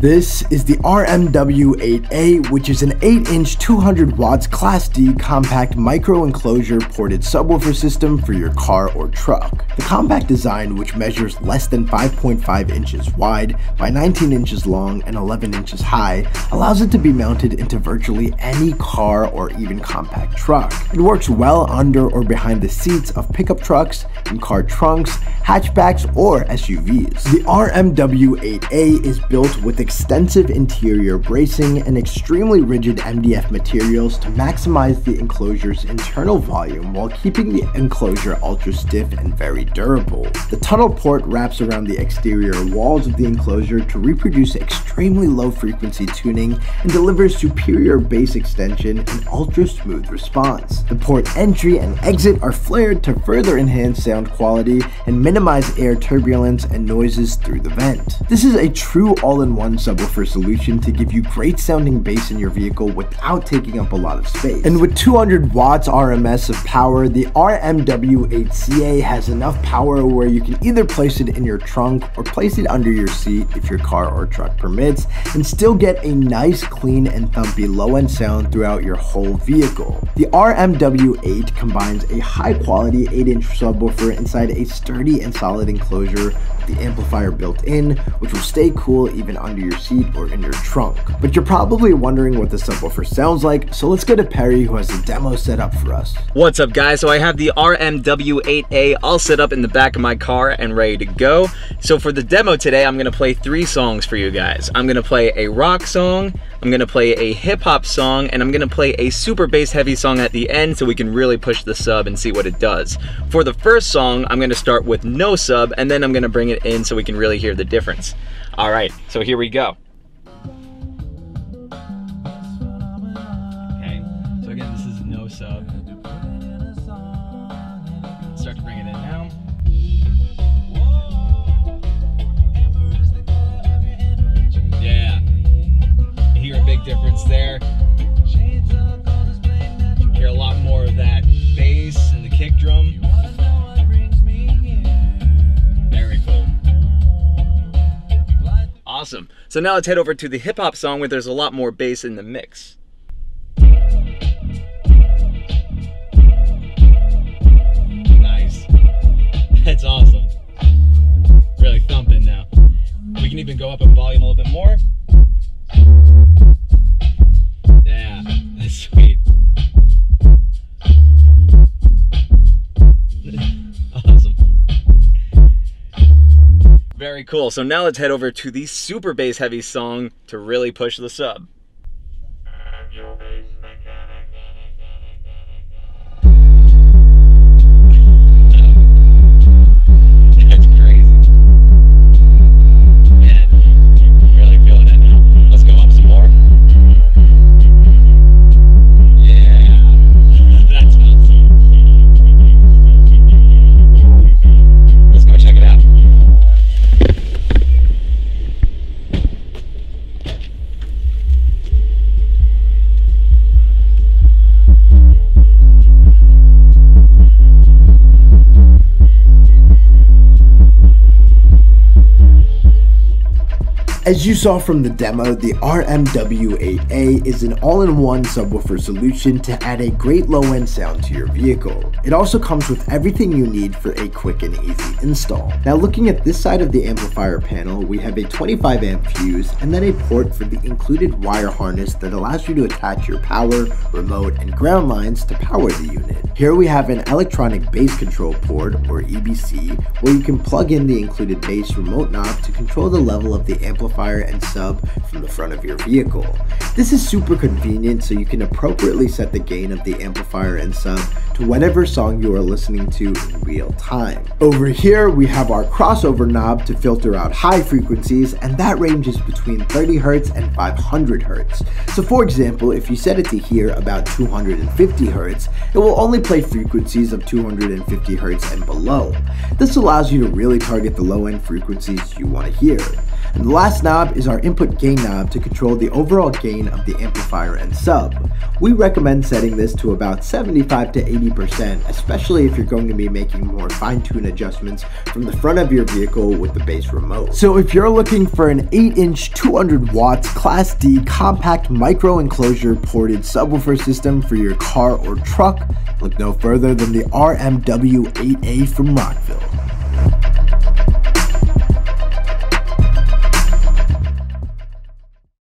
This is the RMW8A, which is an 8-inch 200 watts Class D compact micro enclosure ported subwoofer system for your car or truck. The compact design, which measures less than 5.5 inches wide by 19 inches long and 11 inches high, allows it to be mounted into virtually any car or even compact truck. It works well under or behind the seats of pickup trucks, in car trunks, hatchbacks, or SUVs. The RMW8A is built with extensive interior bracing and extremely rigid MDF materials to maximize the enclosure's internal volume while keeping the enclosure ultra stiff and very durable. The tunnel port wraps around the exterior walls of the enclosure to reproduce extremely low frequency tuning and delivers superior bass extension and ultra smooth response. The port entry and exit are flared to further enhance sound quality and minimize air turbulence and noises through the vent. This is a true all-in-one subwoofer solution to give you great sounding bass in your vehicle without taking up a lot of space. And with 200 watts RMS of power, the RMW8CA has enough power where you can either place it in your trunk or place it under your seat if your car or truck permits and still get a nice clean and thumpy low-end sound throughout your whole vehicle. The RMW8 combines a high quality 8-inch subwoofer inside a sturdy and solid enclosure with the amplifier built in, which will stay cool even under your seat or in your trunk. But you're probably wondering what the subwoofer sounds like, so let's go to Perry who has a demo set up for us. What's up guys? So I have the RMW8A all set up in the back of my car and ready to go. So for the demo today, I'm gonna play three songs for you guys. I'm gonna play a rock song, I'm gonna play a hip hop song, and I'm gonna play a super bass heavy song at the end so we can really push the sub and see what it does. For the first song, I'm gonna start with no sub, and then I'm gonna bring it in so we can really hear the difference. All right, so here we go. Okay, so again, this is no sub. Start to bring it in now. Yeah, you hear a big difference there. You hear a lot more of that bass and the kick drum. Awesome. So now let's head over to the hip hop song where there's a lot more bass in the mix. Very cool. So now let's head over to the super bass heavy song to really push the sub. As you saw from the demo, the RMW8A is an all-in-one subwoofer solution to add a great low-end sound to your vehicle. It also comes with everything you need for a quick and easy install. Now looking at this side of the amplifier panel, we have a 25 amp fuse and then a port for the included wire harness that allows you to attach your power, remote, and ground lines to power the unit. Here we have an electronic bass control port, or EBC, where you can plug in the included bass remote knob to control the level of the amplifier amplifier and sub from the front of your vehicle. This is super convenient so you can appropriately set the gain of the amplifier and sub to whatever song you are listening to in real time. Over here we have our crossover knob to filter out high frequencies and that ranges between 30 Hz and 500 Hz. So for example, if you set it to hear about 250 Hz, it will only play frequencies of 250 Hz and below. This allows you to really target the low end frequencies you want to hear. The last knob is our input gain knob to control the overall gain of the amplifier and sub. We recommend setting this to about 75 to 80%, especially if you're going to be making more fine-tune adjustments from the front of your vehicle with the bass remote. So if you're looking for an 8-inch 200 watts Class D compact micro enclosure ported subwoofer system for your car or truck, look no further than the RMW8A from Rockville.